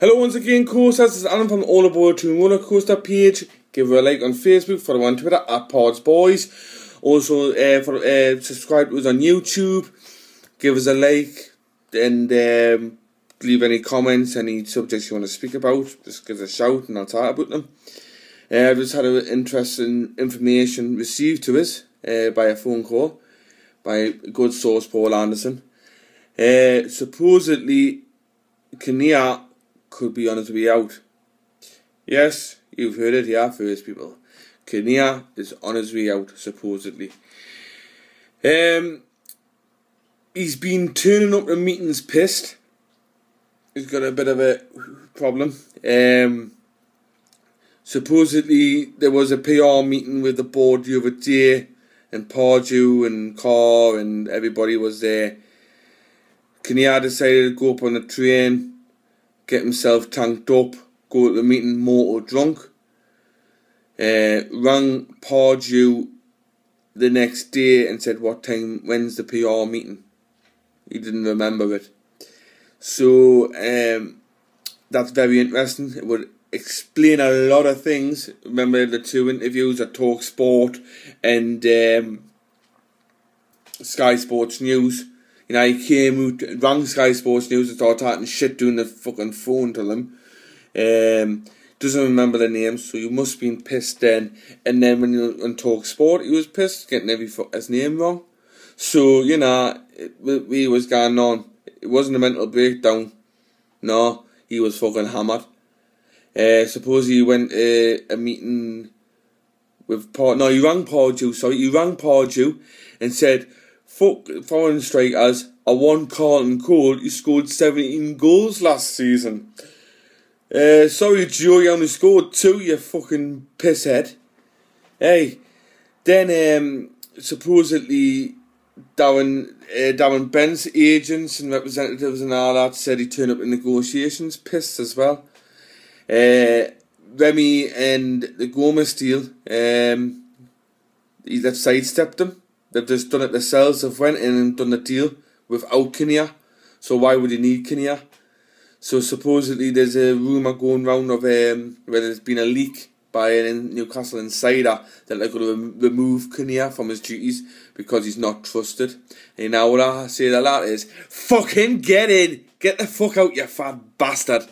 Hello once again, coasters. This is Alan from All Aboard to Roller Coaster page. Give her a like on Facebook, follow on Twitter at Pards Boys. Also, uh, for, uh, subscribe to us on YouTube. Give us a like and um, leave any comments, any subjects you want to speak about. Just give us a shout and I'll talk about them. Uh, I've just had an interesting information received to us uh, by a phone call by a good source, Paul Anderson. Uh, supposedly, Kinnear could be on his way out. Yes, you've heard it here first, people. Kinnear is on his way out, supposedly. Um, he's been turning up to meetings pissed. He's got a bit of a problem. Um, supposedly, there was a PR meeting with the board the other day, and Pardew and Carr and everybody was there. Kinnear decided to go up on the train get himself tanked up, go to the meeting motor drunk. Uh, rang Pardew the next day and said, What time, when's the PR meeting? He didn't remember it. So, um, that's very interesting. It would explain a lot of things. Remember the two interviews at Talk Sport and um, Sky Sports News you know, he came out, rang Sky Sports News and started talking shit doing the fucking phone to them. Um, doesn't remember the names, so you must have been pissed then. And then when you on Talk Sport, he was pissed getting every fuck his name wrong. So you know, it, we was going on. It wasn't a mental breakdown. No, he was fucking hammered. Uh, suppose he went uh, a meeting with Paul. No, he rang Pardew. Sorry, he rang Pardew and said Fuck foreign strikers are one Carlton Cole who scored 17 goals last season. Uh, sorry, Joe, you only scored two, you fucking pisshead. Hey, then um, supposedly Darren, uh, Darren Bent's agents and representatives and all that said he turned up in negotiations, pissed as well. Uh, Remy and the Gomez deal, um, he have sidestepped them. They've just done it themselves. They've went in and done the deal without Kinnear. So why would you need Kinnear? So supposedly there's a rumour going round of um, where there's been a leak by a Newcastle insider that they're going to remove Kinnear from his duties because he's not trusted. And now what I say to that is, fucking get in! Get the fuck out, you fat bastard!